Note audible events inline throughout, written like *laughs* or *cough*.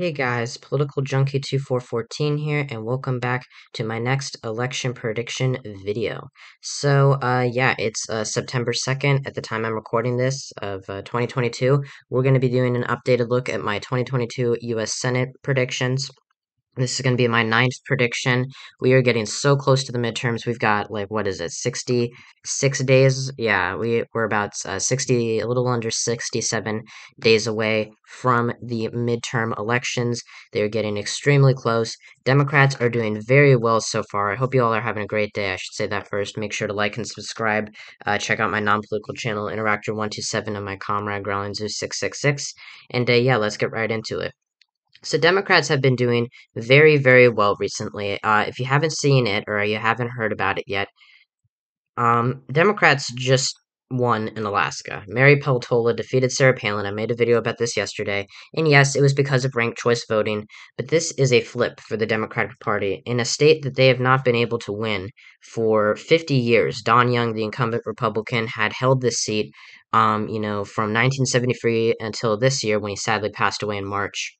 Hey guys, Political Junkie 2414 here, and welcome back to my next election prediction video. So, uh, yeah, it's uh, September 2nd at the time I'm recording this of uh, 2022. We're going to be doing an updated look at my 2022 US Senate predictions. This is going to be my ninth prediction. We are getting so close to the midterms. We've got like what is it, sixty six days? Yeah, we we're about uh, sixty, a little under sixty seven days away from the midterm elections. They are getting extremely close. Democrats are doing very well so far. I hope you all are having a great day. I should say that first. Make sure to like and subscribe. Uh, check out my non political channel, Interactor One Two Seven, and my comrade Growling Zoo Six Six Six. And uh, yeah, let's get right into it. So Democrats have been doing very, very well recently. Uh, if you haven't seen it or you haven't heard about it yet, um, Democrats just won in Alaska. Mary Peltola defeated Sarah Palin. I made a video about this yesterday. And yes, it was because of ranked choice voting, but this is a flip for the Democratic Party in a state that they have not been able to win for 50 years. Don Young, the incumbent Republican, had held this seat, um, you know, from 1973 until this year when he sadly passed away in March.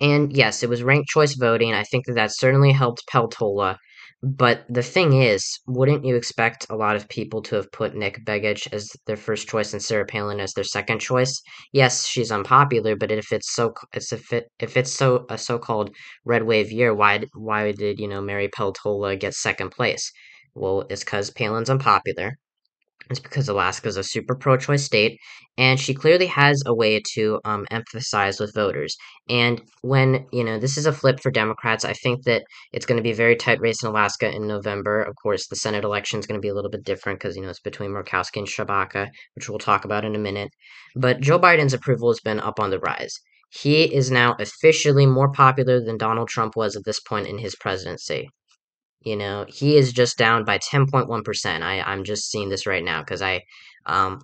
And yes, it was ranked choice voting. I think that that certainly helped Peltola. But the thing is, wouldn't you expect a lot of people to have put Nick Begich as their first choice and Sarah Palin as their second choice? Yes, she's unpopular, but if it's so, it's if it if it's so a so-called red wave year, why why did you know Mary Peltola get second place? Well, it's because Palin's unpopular. It's because Alaska is a super pro-choice state, and she clearly has a way to um, emphasize with voters. And when you know this is a flip for Democrats, I think that it's going to be a very tight race in Alaska in November. Of course, the Senate election is going to be a little bit different because you know it's between Murkowski and Tshibaka, which we'll talk about in a minute. But Joe Biden's approval has been up on the rise. He is now officially more popular than Donald Trump was at this point in his presidency. You know, he is just down by 10.1%. I, I'm just seeing this right now because I, um,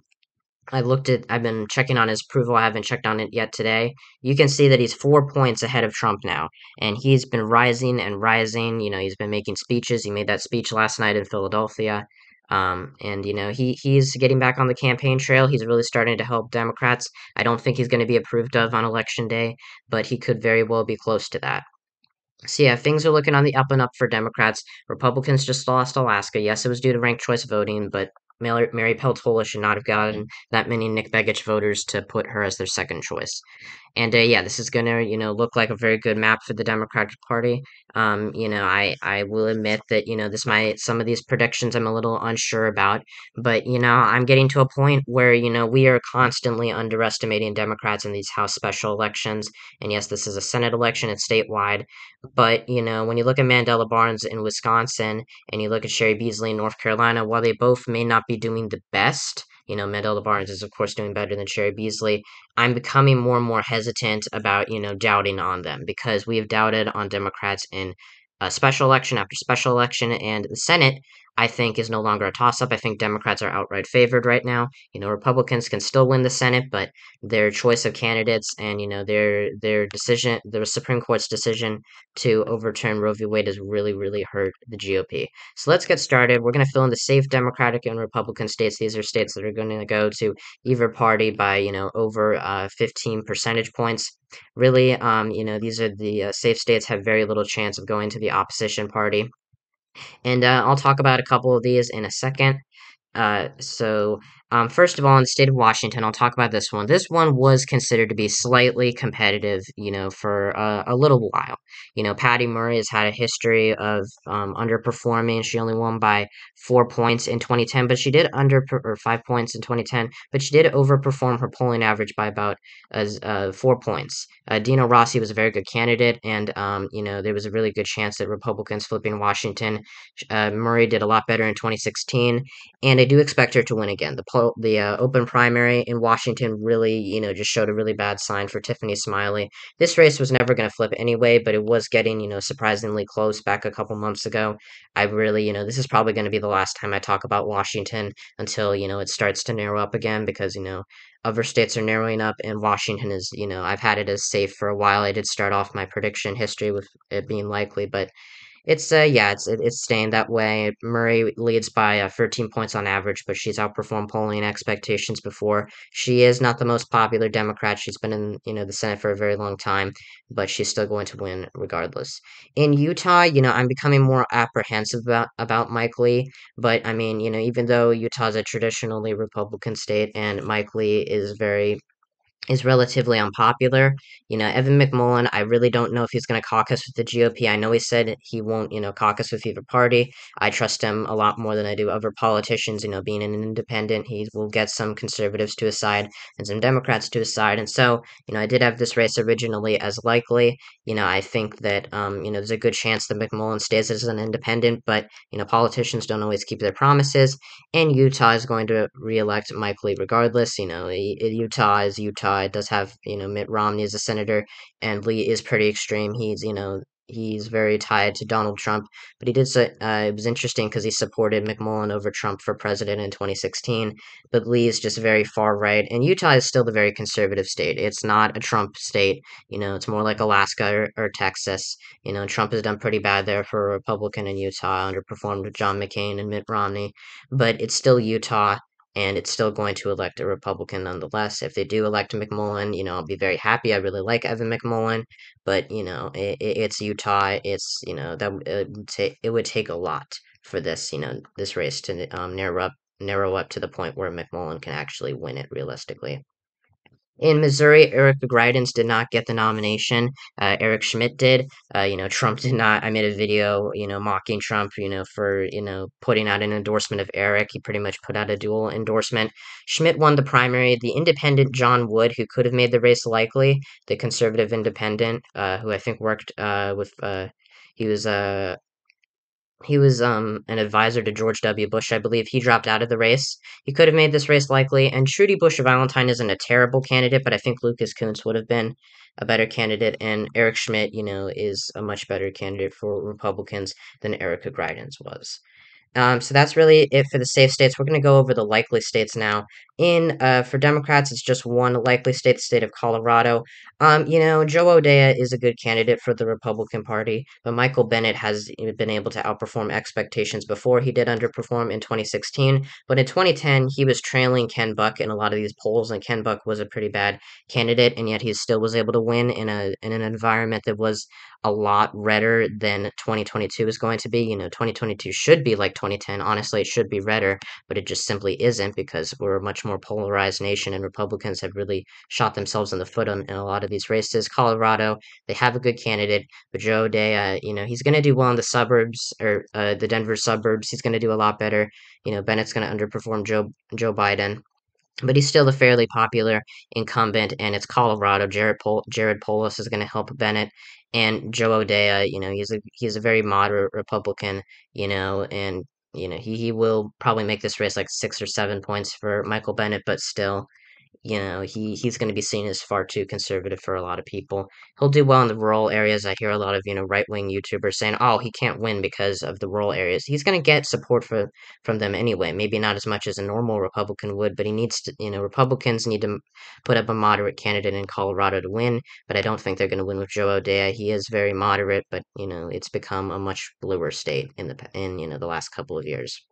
I looked at, I've been checking on his approval. I haven't checked on it yet today. You can see that he's four points ahead of Trump now. And he's been rising and rising. You know, he's been making speeches. He made that speech last night in Philadelphia. Um, and, you know, he, he's getting back on the campaign trail. He's really starting to help Democrats. I don't think he's going to be approved of on election day, but he could very well be close to that. So yeah, things are looking on the up and up for Democrats. Republicans just lost Alaska. Yes, it was due to ranked choice voting, but Mary, Mary Peltola should not have gotten that many Nick Begich voters to put her as their second choice. And uh, yeah, this is gonna you know look like a very good map for the Democratic Party. Um, you know, I I will admit that you know this might some of these predictions I'm a little unsure about, but you know I'm getting to a point where you know we are constantly underestimating Democrats in these House special elections. And yes, this is a Senate election; it's statewide. But you know when you look at Mandela Barnes in Wisconsin and you look at Cheri Beasley in North Carolina, while they both may not be doing the best you know, Mandela Barnes is, of course, doing better than Cheri Beasley. I'm becoming more and more hesitant about, you know, doubting on them because we have doubted on Democrats in a special election after special election, and the Senate I think is no longer a toss up. I think Democrats are outright favored right now. You know, Republicans can still win the Senate, but their choice of candidates and you know their their decision, the Supreme Court's decision to overturn Roe v. Wade has really really hurt the GOP. So let's get started. We're going to fill in the safe Democratic and Republican states. These are states that are going to go to either party by you know over uh, 15 percentage points. Really, um, you know, these are the uh, safe states have very little chance of going to the opposition party. And uh, I'll talk about a couple of these in a second. Uh, so, um, first of all, in the state of Washington, I'll talk about this one. This one was considered to be slightly competitive, you know, for uh, a little while. You know, Patty Murray has had a history of um, underperforming. She only won by four points in 2010, but she did under or five points in 2010, but she did overperform her polling average by about uh, four points. Uh, Dino Rossi was a very good candidate, and um, you know there was a really good chance that Republicans flipping Washington. Uh, Murray did a lot better in 2016, and I do expect her to win again. The po- the uh, open primary in Washington really, you know, just showed a really bad sign for Tiffany Smiley. This race was never going to flip anyway, but it was getting, you know, surprisingly close back a couple months ago. I really, you know, this is probably going to be the last time I talk about Washington until, you know, it starts to narrow up again because, you know, other states are narrowing up and Washington is, you know, I've had it as safe for a while. I did start off my prediction history with it being likely, but It's uh yeah, it's it's staying that way. Murray leads by uh, 13 points on average, but she's outperformed polling expectations before. She is not the most popular Democrat. She's been in you know the Senate for a very long time, but she's still going to win regardless. In Utah, you know, I'm becoming more apprehensive about about Mike Lee, but I mean, you know, even though Utah's a traditionally Republican state and Mike Lee is very is relatively unpopular. You know, Evan McMullin, I really don't know if he's going to caucus with the GOP. I know he said he won't, you know, caucus with either party. I trust him a lot more than I do other politicians. You know, being an independent, he will get some conservatives to his side and some Democrats to his side. And so, you know, I did have this race originally as likely. You know, I think that, um, you know, there's a good chance that McMullin stays as an independent, but, you know, politicians don't always keep their promises. And Utah is going to reelect Mike Lee regardless. You know, Utah is Utah uh, does have, you know, Mitt Romney as a senator, and Lee is pretty extreme. He's, you know, he's very tied to Donald Trump. But he did say uh, it was interesting because he supported McMullin over Trump for president in 2016. But Lee is just very far right, and Utah is still the very conservative state. It's not a Trump state. You know, it's more like Alaska or, or Texas. You know, Trump has done pretty bad there for a Republican in Utah, underperformed John McCain and Mitt Romney. But it's still Utah and it's still going to elect a Republican nonetheless. If they do elect McMullin, you know, I'll be very happy. I really like Evan McMullin, but you know, it, it, it's Utah. It's you know that it would, take, it would take a lot for this you know this race to um, narrow up narrow up to the point where McMullin can actually win it realistically. In Missouri, Eric Greitens did not get the nomination. Uh, Eric Schmitt did. Uh, you know, Trump did not. I made a video, you know, mocking Trump, you know, for, you know, putting out an endorsement of Eric. He pretty much put out a dual endorsement. Schmitt won the primary. The independent John Wood, who could have made the race likely, the conservative independent, uh, who I think worked uh, with, uh, he was uh, he was um an advisor to George W. Bush, I believe. He dropped out of the race. He could have made this race likely, and Trudy Busch Valentine isn't a terrible candidate, but I think Lucas Kunce would have been a better candidate, and Eric Schmitt, you know, is a much better candidate for Republicans than Erica Greitens was. Um, so that's really it for the safe states. We're going to go over the likely states now. In uh, for Democrats, it's just one likely state, the state of Colorado. Um, you know, Joe O'Dea is a good candidate for the Republican Party, but Michael Bennet has been able to outperform expectations before. He did underperform in 2016, but in 2010 he was trailing Ken Buck in a lot of these polls, and Ken Buck was a pretty bad candidate, and yet he still was able to win in a in an environment that was a lot redder than 2022 is going to be. You know, 2022 should be like 2010. Honestly, it should be redder, but it just simply isn't because we're much more polarized nation and Republicans have really shot themselves in the foot in, in a lot of these races. Colorado, they have a good candidate, but Joe O'Dea, uh, you know, he's going to do well in the suburbs or uh, the Denver suburbs. He's going to do a lot better. You know, Bennet's going to underperform Joe Joe Biden but he's still a fairly popular incumbent, and it's Colorado. Jared Pol- Jared Polis is going to help Bennett and Joe O'Dea. You know, he's a he's a very moderate Republican. You know, and you know he he will probably make this race like six or seven points for Michael Bennet, but still, you know, he he's going to be seen as far too conservative for a lot of people. He'll do well in the rural areas. I hear a lot of you know right wing YouTubers saying, "Oh, he can't win because of the rural areas." He's going to get support for from them anyway. Maybe not as much as a normal Republican would, but he needs to. You know, Republicans need to put up a moderate candidate in Colorado to win. But I don't think they're going to win with Joe O'Dea. He is very moderate, but you know, it's become a much bluer state in the in you know the last couple of years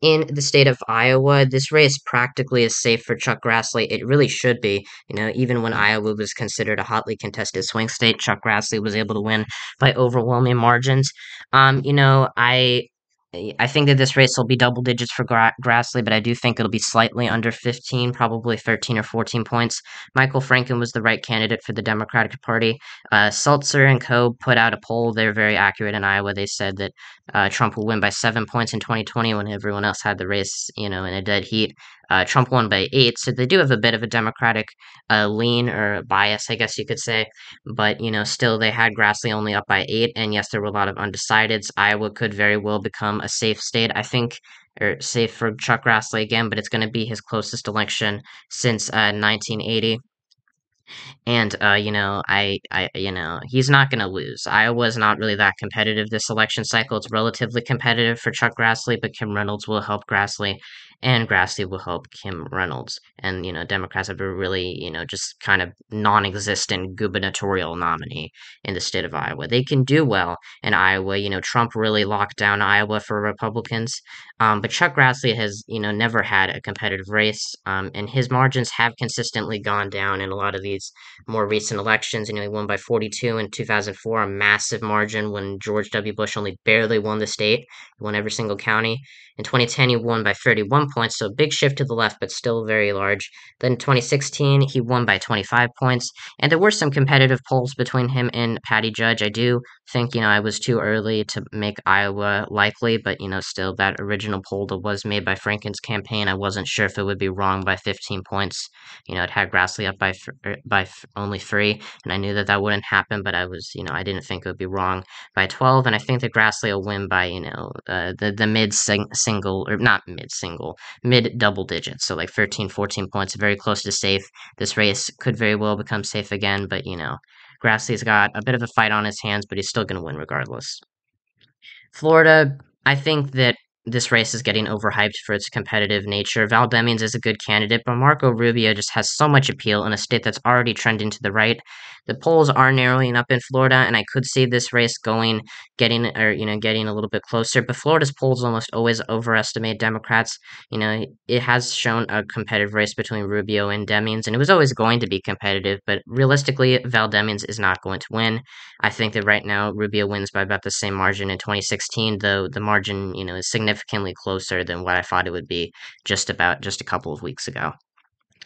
in the state of Iowa, this race practically is safe for Chuck Grassley. It really should be. You know, even when Iowa was considered a hotly contested swing state, Chuck Grassley was able to win by overwhelming margins. Um, you know, I I think that this race will be double digits for Gra- Grassley, but I do think it'll be slightly under 15, probably 13 or 14 points. Michael Franken was the right candidate for the Democratic Party. Uh, Selzer and Co. put out a poll. They're very accurate in Iowa. They said that uh, Trump will win by seven points in 2020 when everyone else had the race, you know, in a dead heat. Uh, Trump won by eight, so they do have a bit of a Democratic uh, lean or bias, I guess you could say. But you know, still they had Grassley only up by eight, and yes, there were a lot of undecideds. Iowa could very well become a safe state, I think, or safe for Chuck Grassley again. But it's going to be his closest election since uh, 1980. And uh, you know, I, I, you know, he's not going to lose. Iowa's not really that competitive this election cycle. It's relatively competitive for Chuck Grassley, but Kim Reynolds will help Grassley. And Grassley will help Kim Reynolds. And, you know, Democrats have a really, you know, just kind of non existent gubernatorial nominee in the state of Iowa. They can do well in Iowa. You know, Trump really locked down Iowa for Republicans. Um, but Chuck Grassley has, you know, never had a competitive race, um, and his margins have consistently gone down in a lot of these more recent elections. You know, he won by 42 in 2004, a massive margin when George W. Bush only barely won the state. He won every single county. In 2010, he won by 31 points, so a big shift to the left, but still very large. Then 2016, he won by 25 points, and there were some competitive polls between him and Patty Judge. I do think, you know, I was too early to make Iowa likely, but, you know, still that original poll that was made by Franken's campaign, I wasn't sure if it would be wrong by 15 points. You know, it had Grassley up by, er, by only three, and I knew that that wouldn't happen, but I was, you know, I didn't think it would be wrong by 12, and I think that Grassley will win by, you know, uh, the, the mid single, or not mid single, mid double digits. So like 13, 14 points, very close to safe. This race could very well become safe again, but you know, Grassley's got a bit of a fight on his hands, but he's still going to win regardless. Florida, I think that this race is getting overhyped for its competitive nature. Val Demings is a good candidate, but Marco Rubio just has so much appeal in a state that's already trending to the right. The polls are narrowing up in Florida, and I could see this race going, getting or you know, getting a little bit closer. But Florida's polls almost always overestimate Democrats. You know, it has shown a competitive race between Rubio and Demings, and it was always going to be competitive. But realistically, Val Demings is not going to win. I think that right now Rubio wins by about the same margin in 2016, though the margin, you know, is significantly closer than what I thought it would be just about just a couple of weeks ago.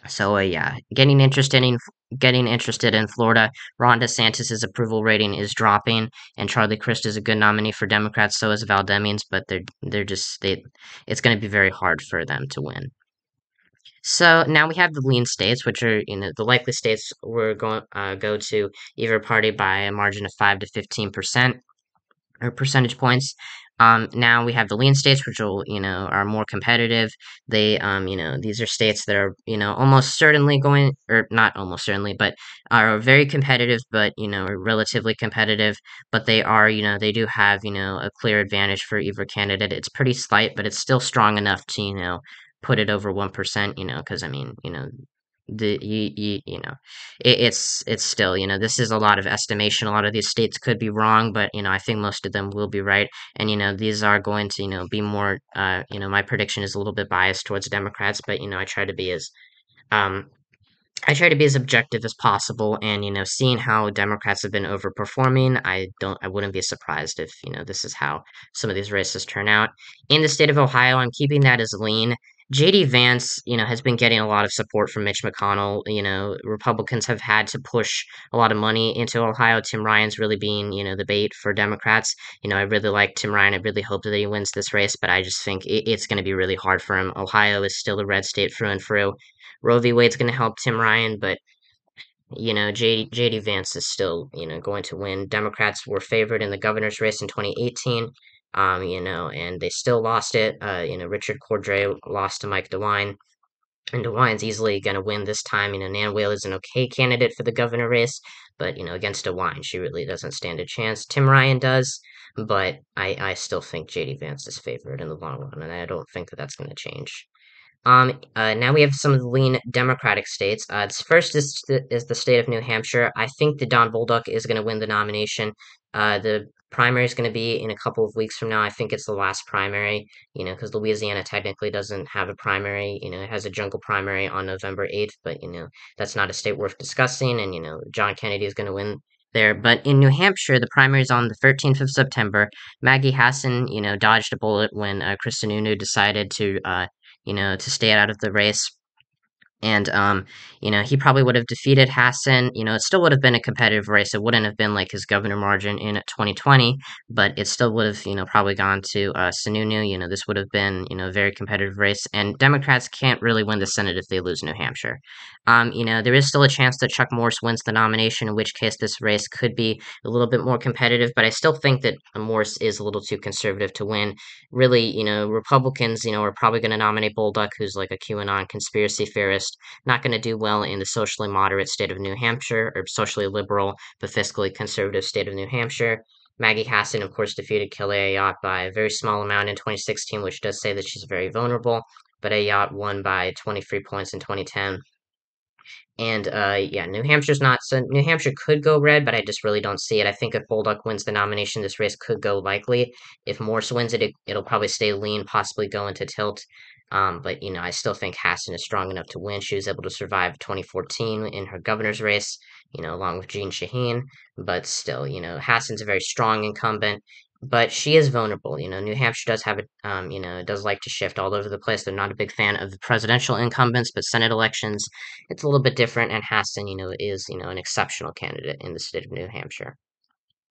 So uh, yeah, getting interested in getting interested in Florida. Ron DeSantis' approval rating is dropping, and Charlie Crist is a good nominee for Democrats. So is Val Demings, but they're they're just they. It's going to be very hard for them to win. So now we have the lean states, which are you know the likely states we're going uh, go to either party by a margin of five to fifteen percent or percentage points. Um, now we have the lean states, which will, you know, are more competitive. They, um, you know, these are states that are, you know, almost certainly going, or not almost certainly, but are very competitive, but, you know, relatively competitive. But they are, you know, they do have, you know, a clear advantage for either candidate. It's pretty slight, but it's still strong enough to, you know, put it over 1%, you know, because, I mean, you know, the you, you, you know it, it's it's still you know this is a lot of estimation a lot of these states could be wrong but you know i think most of them will be right and you know these are going to you know be more uh you know my prediction is a little bit biased towards democrats but you know i try to be as um I try to be as objective as possible, and you know, seeing how Democrats have been overperforming, I don't, I wouldn't be surprised if you know this is how some of these races turn out. In the state of Ohio, I'm keeping that as lean. JD Vance, you know, has been getting a lot of support from Mitch McConnell. You know, Republicans have had to push a lot of money into Ohio. Tim Ryan's really being, you know, the bait for Democrats. You know, I really like Tim Ryan. I really hope that he wins this race, but I just think it, it's going to be really hard for him. Ohio is still a red state through and through. Roe v. Wade's going to help Tim Ryan, but you know, JD, JD Vance is still, you know, going to win. Democrats were favored in the governor's race in 2018 um, you know, and they still lost it. Uh, you know, Richard Cordray lost to Mike DeWine, and DeWine's easily going to win this time. You know, Nan Whaley is an okay candidate for the governor race, but, you know, against DeWine, she really doesn't stand a chance. Tim Ryan does, but I, I still think J.D. Vance is favored in the long run, and I don't think that that's going to change. Um, uh, now we have some of the lean Democratic states. Uh, first is, is the state of New Hampshire. I think that Don Bolduc is going to win the nomination. Uh, the primary is going to be in a couple of weeks from now. I think it's the last primary, you know, because Louisiana technically doesn't have a primary. You know, it has a jungle primary on November 8th, but, you know, that's not a state worth discussing. And, you know, John Kennedy is going to win there. But in New Hampshire, the primary is on the 13th of September. Maggie Hassan, you know, dodged a bullet when uh, Chris Sununu decided to, uh, you know, to stay out of the race and, um, you know, he probably would have defeated Hassan. You know, it still would have been a competitive race. It wouldn't have been like his governor margin in 2020, but it still would have, you know, probably gone to uh, Sununu. You know, this would have been, you know, a very competitive race. And Democrats can't really win the Senate if they lose New Hampshire. Um, you know, there is still a chance that Chuck Morse wins the nomination, in which case this race could be a little bit more competitive, but I still think that Morse is a little too conservative to win. Really, you know, Republicans, you know, are probably going to nominate Bolduc, who's like a QAnon conspiracy theorist not going to do well in the socially moderate state of New Hampshire, or socially liberal but fiscally conservative state of New Hampshire. Maggie Hassan, of course, defeated Kelly Ayotte by a very small amount in 2016, which does say that she's very vulnerable. but Ayotte won by 23 points in 2010. And uh, yeah, New Hampshire's not so New Hampshire could go red, but I just really don't see it. I think if Bolduc wins the nomination, this race could go likely. If Morse wins it, it will probably stay lean, possibly go into tilt. Um, but you know, I still think Hassan is strong enough to win. She was able to survive 2014 in her governor's race, you know, along with Jeanne Shaheen. But still, you know, Hassan's a very strong incumbent but she is vulnerable. You know, New Hampshire does have a, um, you know, does like to shift all over the place. They're not a big fan of the presidential incumbents, but Senate elections, it's a little bit different. And Hassan, you know, is you know an exceptional candidate in the state of New Hampshire.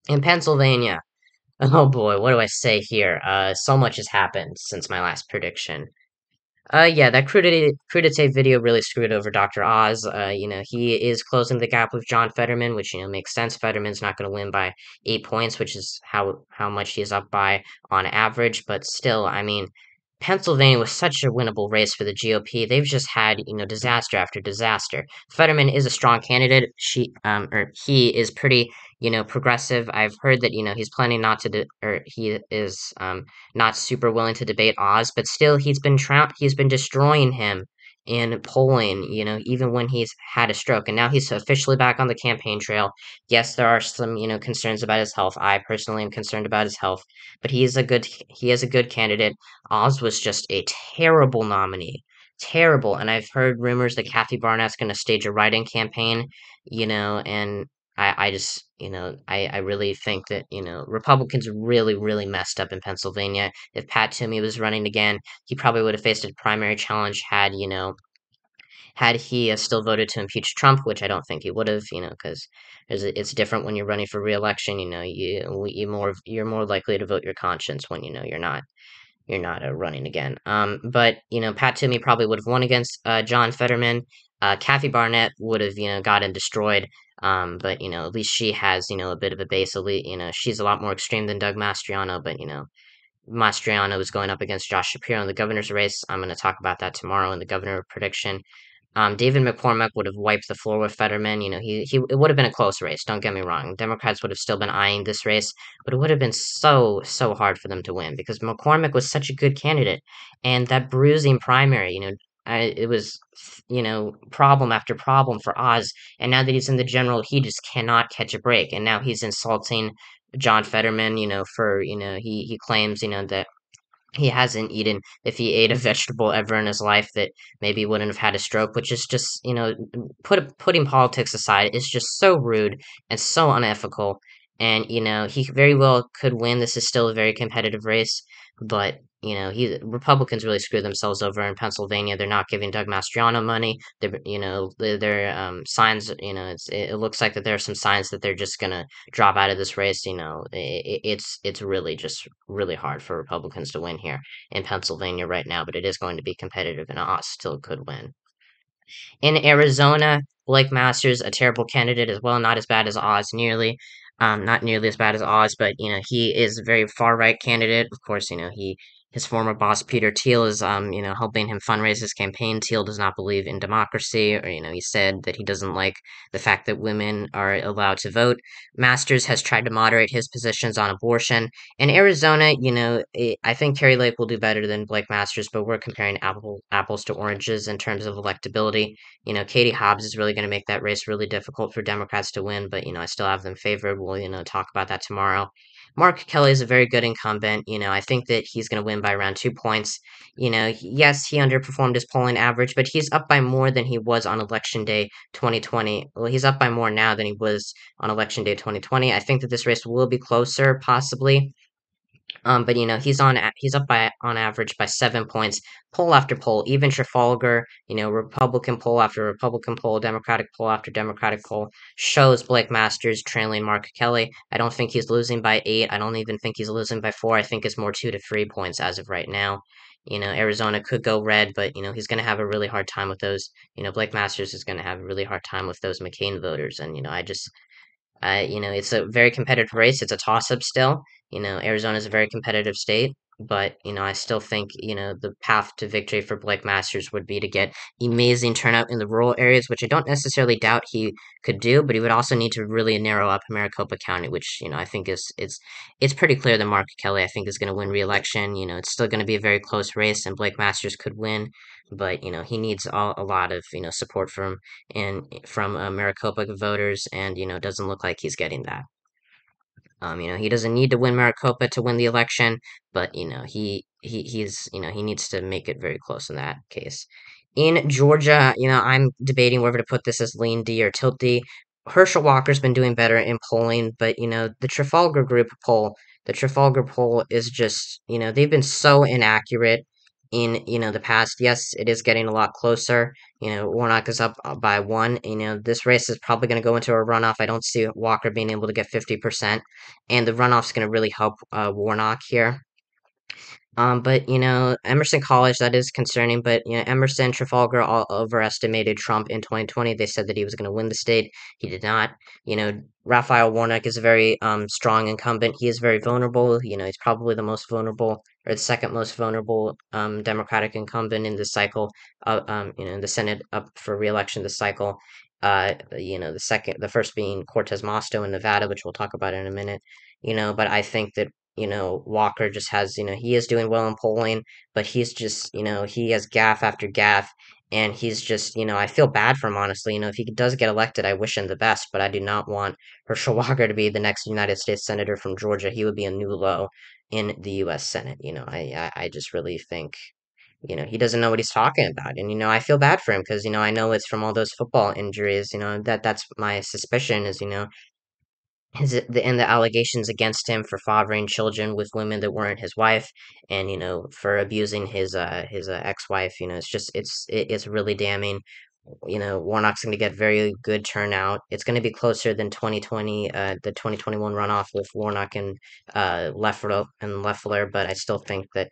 In Pennsylvania, *laughs* oh boy, what do I say here? Uh, so much has happened since my last prediction. Uh, yeah, that crudité, crudité video really screwed over Dr. Oz. Uh, you know, he is closing the gap with John Fetterman, which, you know, makes sense. Fetterman's not going to win by eight points, which is how, how much he's up by on average. But still, I mean, Pennsylvania was such a winnable race for the GOP. They've just had, you know, disaster after disaster. Fetterman is a strong candidate. She, um, or he is pretty you know, progressive. I've heard that, you know, he's planning not to, de- or he is um, not super willing to debate Oz, but still he's been tra- he's been destroying him in polling, you know, even when he's had a stroke. And now he's officially back on the campaign trail. Yes, there are some, you know, concerns about his health. I personally am concerned about his health, but he is a good he is a good candidate. Oz was just a terrible nominee. Terrible. And I've heard rumors that Kathy Barnett's going to stage a write-in campaign, you know, and I, I just, you know, I, I really think that, you know, Republicans really, really messed up in Pennsylvania. If Pat Toomey was running again, he probably would have faced a primary challenge had, you know, had he uh, still voted to impeach Trump, which I don't think he would have, you know, because it's different when you're running for reelection. You know, you you more you're more likely to vote your conscience when you know you're not you're not uh, running again. Um, but you know, Pat Toomey probably would have won against uh, John Fetterman. Uh, Kathy Barnett would have you know gotten destroyed. Um, but you know, at least she has you know a bit of a base. Elite, you know, she's a lot more extreme than Doug Mastriano. But you know, Mastriano is going up against Josh Shapiro in the governor's race. I'm going to talk about that tomorrow in the governor prediction. Um, David McCormick would have wiped the floor with Fetterman. You know, he, he it would have been a close race. Don't get me wrong. Democrats would have still been eyeing this race, but it would have been so so hard for them to win because McCormick was such a good candidate, and that bruising primary. You know, I, it was you know problem after problem for Oz, and now that he's in the general, he just cannot catch a break, and now he's insulting John Fetterman. You know, for you know he he claims you know that he hasn't eaten if he ate a *laughs* vegetable ever in his life that maybe wouldn't have had a stroke which is just you know put putting politics aside is just so rude and so unethical and you know he very well could win this is still a very competitive race but you know, he Republicans really screwed themselves over in Pennsylvania. They're not giving Doug Mastriano money. They're, you know, they're, um, signs. You know, it looks like that there are some signs that they're just gonna drop out of this race. You know, it, it's it's really just really hard for Republicans to win here in Pennsylvania right now. But it is going to be competitive, and Oz still could win. In Arizona, Blake Masters, a terrible candidate as well, not as bad as Oz nearly. Um, not nearly as bad as Oz, but you know he is a very far right candidate. Of course, you know he his former boss Peter Thiel is, um, you know, helping him fundraise his campaign. Thiel does not believe in democracy, or you know, he said that he doesn't like the fact that women are allowed to vote. Masters has tried to moderate his positions on abortion. In Arizona, you know, I think Kari Lake will do better than Blake Masters, but we're comparing apple apples to oranges in terms of electability. You know, Katie Hobbs is really going to make that race really difficult for Democrats to win, but you know, I still have them favored. We'll you know talk about that tomorrow. Mark Kelly is a very good incumbent. You know, I think that he's going to win by around two points. You know, yes, he underperformed his polling average, but he's up by more than he was on election day 2020. Well, he's up by more now than he was on election day 2020. I think that this race will be closer, possibly. Um, but you know he's on he's up by on average by seven points, poll after poll. Even Trafalgar, you know, Republican poll after Republican poll, Democratic poll after Democratic poll shows Blake Masters trailing Mark Kelly. I don't think he's losing by eight. I don't even think he's losing by four. I think it's more two to three points as of right now. You know, Arizona could go red, but you know he's going to have a really hard time with those. You know, Blake Masters is going to have a really hard time with those McCain voters, and you know, I just uh, you know, it's a very competitive race. It's a toss up still. You know, Arizona is a very competitive state. but you know, I still think you know the path to victory for Blake Masters would be to get amazing turnout in the rural areas, which I don't necessarily doubt he could do, but he would also need to really narrow up Maricopa County, which you know I think is it's it's pretty clear that Mark Kelly I think is going to win re-election. You know, it's still going to be a very close race, and Blake Masters could win, but you know he needs a, a lot of you know support from and from uh, Maricopa voters, and you know doesn't look like he's getting that. Um, you know, he doesn't need to win Maricopa to win the election, but you know, he he he's you know he needs to make it very close in that case. In Georgia, you know, I'm debating whether to put this as lean D or tilt D. Herschel Walker's been doing better in polling, but you know, the Trafalgar Group poll, the Trafalgar poll is just you know they've been so inaccurate in you know the past. Yes, it is getting a lot closer. You know, Warnock is up uh, by one. You know, this race is probably going to go into a runoff. I don't see Walker being able to get fifty percent, and the runoff's going to really help uh, Warnock here. Um, but you know, Emerson College that is concerning. But you know, Emerson Trafalgar all overestimated Trump in 2020. They said that he was going to win the state. He did not. You know, Raphael Warnock is a very um strong incumbent. He is very vulnerable. You know, he's probably the most vulnerable or the second most vulnerable um Democratic incumbent in this cycle. Uh, um, you know, in the Senate up for reelection this cycle. Uh, you know, the second, the first being Cortez Masto in Nevada, which we'll talk about in a minute. You know, but I think that you know, Walker just has, you know, he is doing well in polling, but he's just, you know, he has gaffe after gaffe, and he's just, you know, I feel bad for him, honestly. You know, if he does get elected, I wish him the best, but I do not want Herschel Walker to be the next United States Senator from Georgia. He would be a new low in the U.S. Senate. You know, I, I, I just really think, you know, he doesn't know what he's talking about. And, you know, I feel bad for him because, you know, I know it's from all those football injuries, you know, that that's my suspicion is, you know, his and the allegations against him for fathering children with women that weren't his wife and you know for abusing his uh his uh, ex-wife you know it's just it's it, it's really damning. You know warnock's going to get very good turnout. It's going to be closer than 2020 uh the 2021 runoff with warnock and uh Loeffler and Loeffler but i still think that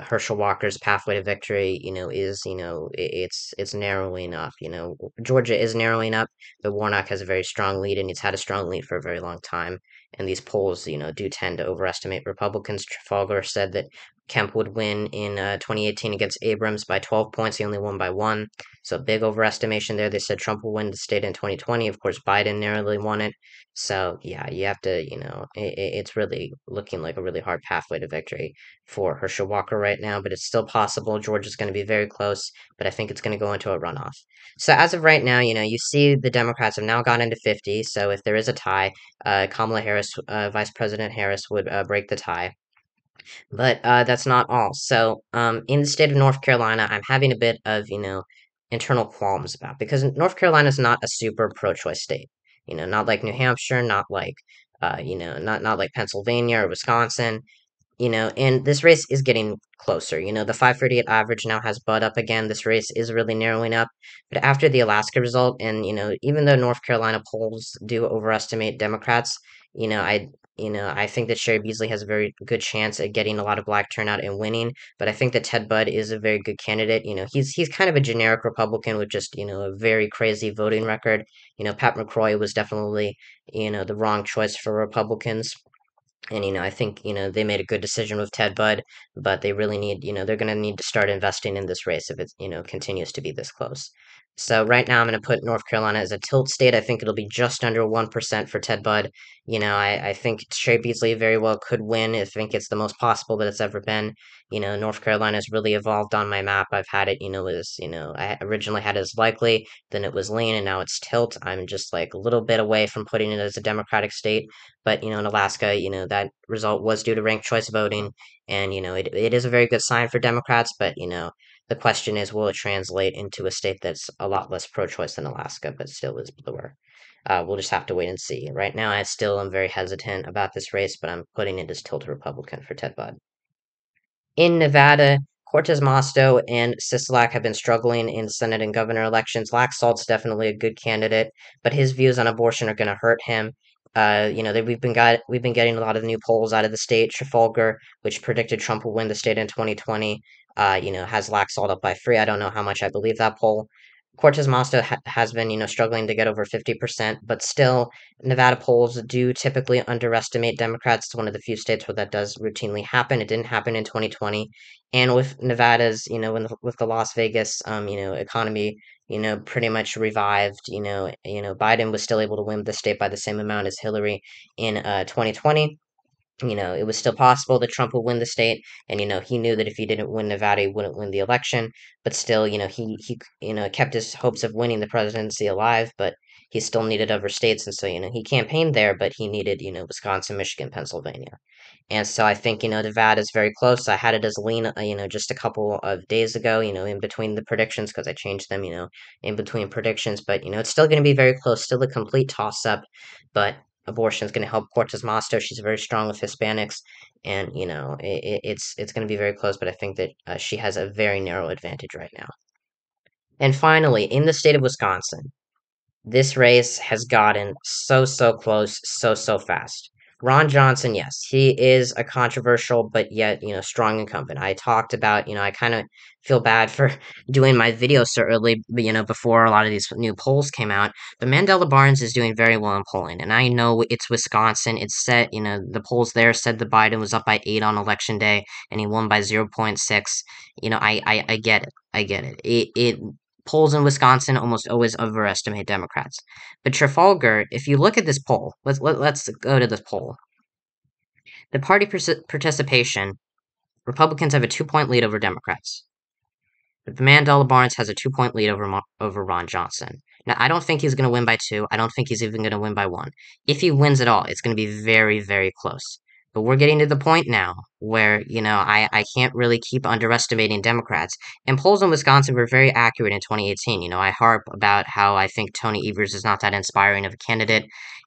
Herschel Walker's pathway to victory, you know, is you know it's it's narrowing up. You know, Georgia is narrowing up, but Warnock has a very strong lead, and he's had a strong lead for a very long time. And these polls, you know, do tend to overestimate Republicans. Trafalgar said that Kemp would win in uh, 2018 against Abrams by 12 points. He only won by one, so big overestimation there. They said Trump will win the state in 2020. Of course, Biden narrowly won it. So yeah, you have to, you know, it, it's really looking like a really hard pathway to victory for Herschel Walker right now, but it's still possible. Georgia's going to be very close, but I think it's going to go into a runoff. So as of right now, you know, you see the Democrats have now gone into 50. So if there is a tie, uh, Kamala Harris, uh, Vice President Harris, would uh, break the tie. But uh, that's not all. So um, in the state of North Carolina, I'm having a bit of, you know, internal qualms about because North Carolina is not a super pro-choice state. You know, not like New Hampshire, not like, uh, you know, not not like Pennsylvania or Wisconsin you know, and this race is getting closer. You know, the 538 average now has Budd up again. This race is really narrowing up. But after the Alaska result, and, you know, even though North Carolina polls do overestimate Democrats, you know, I you know, I think that Cheri Beasley has a very good chance at getting a lot of black turnout and winning, but I think that Ted Budd is a very good candidate. You know, he's he's kind of a generic Republican with just, you know, a very crazy voting record. You know, Pat McCrory was definitely, you know, the wrong choice for Republicans. And, you know, I think, you know, they made a good decision with Ted Budd, but they really need, you know, they're going to need to start investing in this race if it, you know, continues to be this close. So right now I'm going to put North Carolina as a tilt state. I think it'll be just under 1% for Ted Budd. You know, I, I think Cheri Beasley very well could win. I think it's the most possible that it's ever been. You know, North Carolina's really evolved on my map. I've had it, you know, as, you know, I originally had it as likely, then it was lean, and now it's tilt. I'm just like a little bit away from putting it as a Democratic state. But, you know, in Alaska, you know, that result was due to ranked choice voting. And, you know, it, it is a very good sign for Democrats, but, you know, the question is, will it translate into a state that's a lot less pro-choice than Alaska, but still is bluer? Uh, we'll just have to wait and see. Right now, I still am very hesitant about this race, but I'm putting it as tilt Republican for Ted Budd. In Nevada, Cortez Masto and Sisolak have been struggling in Senate and governor elections. Laxalt's definitely a good candidate, but his views on abortion are going to hurt him. Uh, you know, they, we've been got we've been getting a lot of new polls out of the state. Trafalgar, which predicted Trump will win the state in 2020, uh, you know, has Laxalt up by three. I don't know how much I believe that poll. Cortez Masto ha- has been, you know, struggling to get over 50%, but still, Nevada polls do typically underestimate Democrats. It's one of the few states where that does routinely happen. It didn't happen in 2020. And with Nevada's, you know, the, with the Las Vegas, um, you know, economy, you know, pretty much revived, you know, you know, Biden was still able to win the state by the same amount as Hillary in uh, 2020 you know, it was still possible that Trump would win the state, and you know, he knew that if he didn't win Nevada, he wouldn't win the election. But still, you know, he he you know kept his hopes of winning the presidency alive, but he still needed other states, and so you know he campaigned there, but he needed you know Wisconsin, Michigan, Pennsylvania, and so I think you know Nevada is very close. I had it as lean, uh, you know, just a couple of days ago, you know, in between the predictions because I changed them, you know, in between predictions, but you know, it's still going to be very close, still a complete toss up, but abortion is going to help Cortez Masto. She's very strong with Hispanics, and you know it, it's it's going to be very close. But I think that uh, she has a very narrow advantage right now. And finally, in the state of Wisconsin, this race has gotten so so close so so fast. Ron Johnson, yes, he is a controversial but yet, you know, strong incumbent. I talked about, you know, I kind of feel bad *laughs* for doing my video so early, you know, before a lot of these new polls came out. But Mandela Barnes is doing very well in polling, and I know it's Wisconsin. It's set, you know, the polls there said the Biden was up by eight on election day, and he won by zero point six. You know, I, I, I get it. I get it. It, it polls in Wisconsin almost always overestimate Democrats. But Trafalgar, if you look at this poll, let's let, us go to this poll. The party participation, Republicans have a two point lead over Democrats. But the Mandela Barnes has a two point lead over over Ron Johnson. Now, I don't think he's going to win by two. I don't think he's even going to win by one. If he wins at all, it's going to be very, very close. But we're getting to the point now where, you know, I, I can't really keep underestimating Democrats. And polls in Wisconsin were very accurate in 2018. You know, I harp about how I think Tony Evers is not that inspiring of a candidate.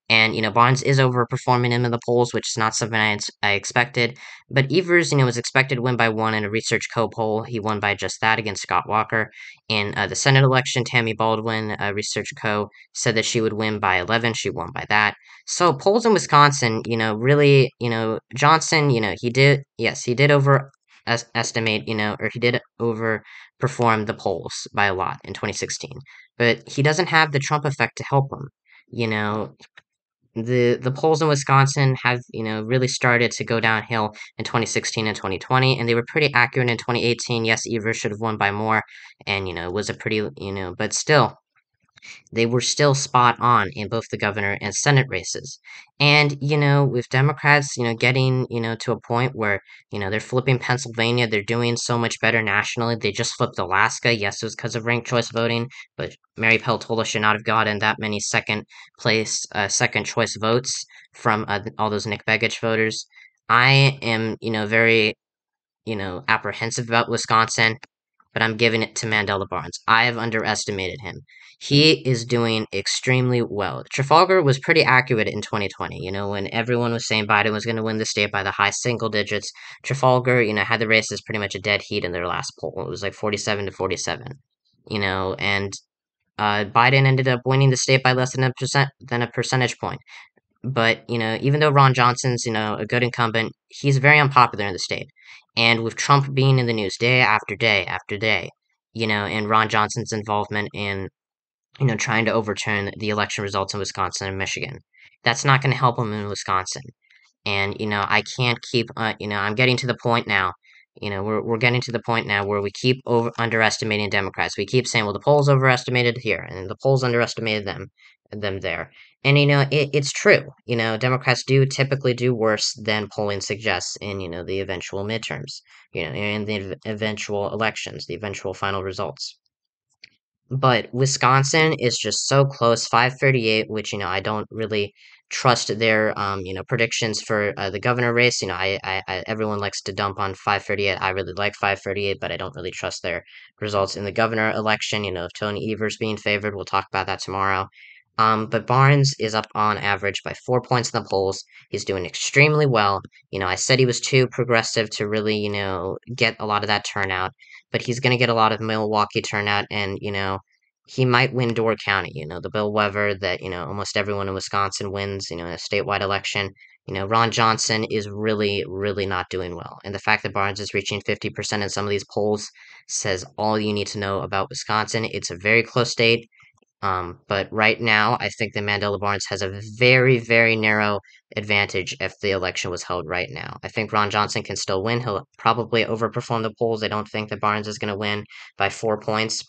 And, you know, Barnes is overperforming him in the polls, which is not something I, I expected. But Evers, you know, was expected to win by one in a Research Co poll. He won by just that against Scott Walker. In uh, the Senate election, Tammy Baldwin, Research Co., said that she would win by 11. She won by that. So polls in Wisconsin, you know, really, you know, Johnson, you know, he did, yes, he did over estimate, you know, or he did overperform the polls by a lot in 2016. But he doesn't have the Trump effect to help him. You know, the the polls in Wisconsin have you know really started to go downhill in 2016 and 2020, and they were pretty accurate in 2018. Yes, Evers should have won by more, and you know it was a pretty you know, but still, they were still spot on in both the governor and Senate races. And, you know, with Democrats, you know, getting, you know, to a point where, you know, they're flipping Pennsylvania, they're doing so much better nationally. They just flipped Alaska. Yes, it was because of ranked choice voting, but Mary Peltola should not have gotten that many second place, uh, second choice votes from uh, all those Nick Begich voters. I am, you know, very, you know, apprehensive about Wisconsin but I'm giving it to Mandela Barnes. I have underestimated him. He is doing extremely well. Trafalgar was pretty accurate in 2020. You know, when everyone was saying Biden was going to win the state by the high single digits, Trafalgar, you know, had the races pretty much a dead heat in their last poll. It was like 47 to 47. You know, and uh, Biden ended up winning the state by less than a percent than a percentage point. But, you know, even though Ron Johnson's, you know, a good incumbent, he's very unpopular in the state. And with Trump being in the news day after day after day, you know, and Ron Johnson's involvement in, you know, trying to overturn the election results in Wisconsin and Michigan, that's not going to help him in Wisconsin. And, you know, I can't keep, uh, you know, I'm getting to the point now you know, we're, we're getting to the point now where we keep over underestimating Democrats. We keep saying, well, the polls overestimated here, and the polls underestimated them, them there. And, you know, it, it's true. You know, Democrats do typically do worse than polling suggests in, you know, the eventual midterms, you know, in the eventual elections, the eventual final results. But Wisconsin is just so close, 538, which, you know, I don't really trust their um, you know predictions for uh, the governor race. You know, I, I, I, everyone likes to dump on 538. I really like 538, but I don't really trust their results in the governor election. You know, if Tony Evers being favored, we'll talk about that tomorrow. Um, but Barnes is up on average by four points in the polls. He's doing extremely well. You know, I said he was too progressive to really, you know, get a lot of that turnout, but he's going to get a lot of Milwaukee turnout, and you know, he might win Door County, you know, the bellwether that, you know, almost everyone in Wisconsin wins, you know, in a statewide election. you know, Ron Johnson is really, really not doing well. And the fact that Barnes is reaching 50% in some of these polls says all you need to know about Wisconsin. It's a very close state. Um, but right now, I think that Mandela Barnes has a very, very narrow advantage if the election was held right now. I think Ron Johnson can still win. He'll probably overperform the polls. I don't think that Barnes is going to win by four points.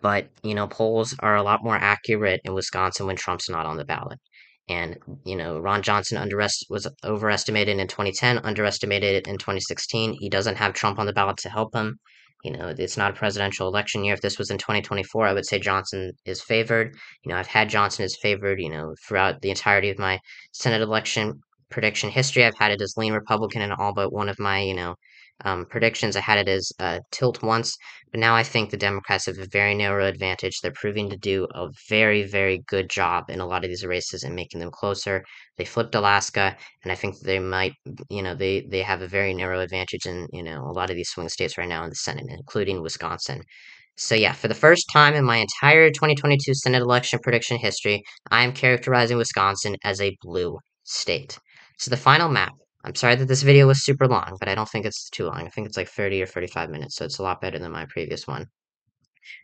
But, you know, polls are a lot more accurate in Wisconsin when Trump's not on the ballot. And, you know, Ron Johnson underest- was overestimated in 2010, underestimated in 2016. He doesn't have Trump on the ballot to help him. You know, it's not a presidential election year. If this was in 2024, I would say Johnson is favored. You know, I've had Johnson as favored, you know, throughout the entirety of my Senate election prediction history. I've had it as lean Republican in all but one of my, you know, um, predictions. I had it as uh, tilt once, but now I think the Democrats have a very narrow advantage. They're proving to do a very, very good job in a lot of these races and making them closer. They flipped Alaska, and I think they might, you know, they they have a very narrow advantage in you know a lot of these swing states right now in the Senate, including Wisconsin. So yeah, for the first time in my entire 2022 Senate election prediction history, I am characterizing Wisconsin as a blue state. So the final map I'm sorry that this video was super long, but I don't think it's too long. I think it's like 30 or 35 minutes, so it's a lot better than my previous one.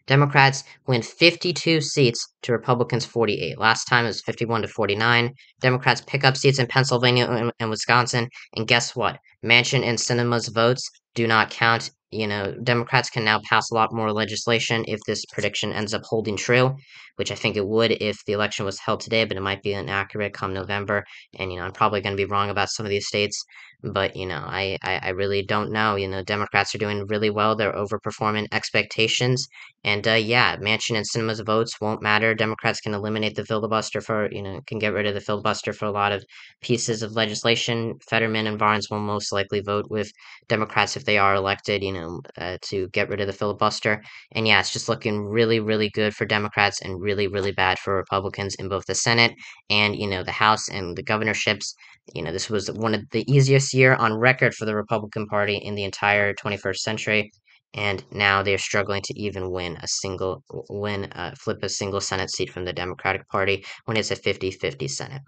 Democrats win 52 seats to Republicans 48. Last time it was 51 to 49. Democrats pick up seats in Pennsylvania and, and Wisconsin, and guess what? Manchin and Sinema's votes do not count you know, Democrats can now pass a lot more legislation if this prediction ends up holding true, which I think it would if the election was held today, but it might be inaccurate come November. And, you know, I'm probably going to be wrong about some of these states, but, you know, I, I, I, really don't know. You know, Democrats are doing really well. They're overperforming expectations. And, uh, yeah, Manchin and Sinema's votes won't matter. Democrats can eliminate the filibuster for, you know, can get rid of the filibuster for a lot of pieces of legislation. Fetterman and Barnes will most likely vote with Democrats if they are elected, you know, uh, to get rid of the filibuster. And yeah, it's just looking really, really good for Democrats and really, really really bad for Republicans in both the Senate and, you know, the House and the governorships. You know, this was one of the easiest year on record for the Republican Party in the entire 21st century. And now they're struggling to even win a single, win, uh, flip a single Senate seat from the Democratic Party when it's a 50 50 Senate.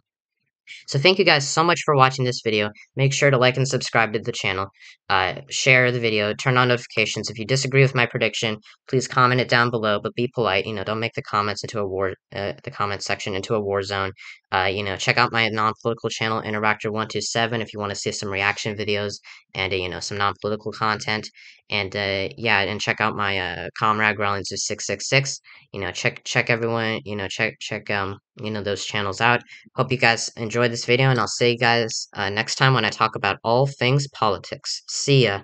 So thank you guys so much for watching this video. Make sure to like and subscribe to the channel. Uh, share the video. Turn on notifications. If you disagree with my prediction, please comment it down below, but be polite. You know, don't make the comments into a war, uh, the comment section into a war zone. Uh, you know, check out my non-political channel, Interactor127, if you want to see some reaction videos and, you know, some non-political content. And, uh, yeah, and check out my, uh, comrade Growlings666. You know, check, check everyone, you know, check, check, um, you know, those channels out. Hope you guys enjoyed this video, and I'll see you guys, uh, next time when I talk about all things politics. See ya.